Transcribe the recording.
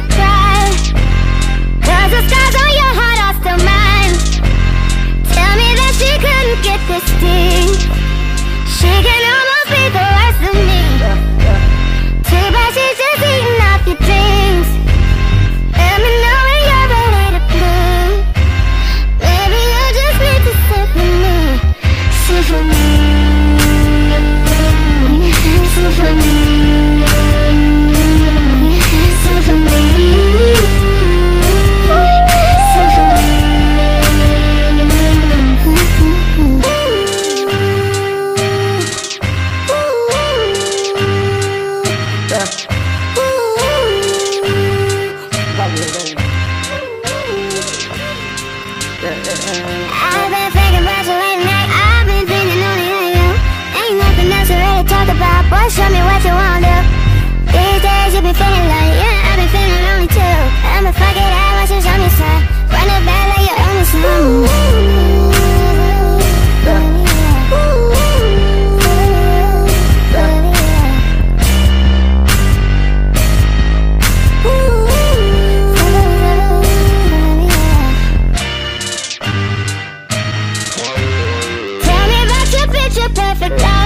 keep trying Cause it's the time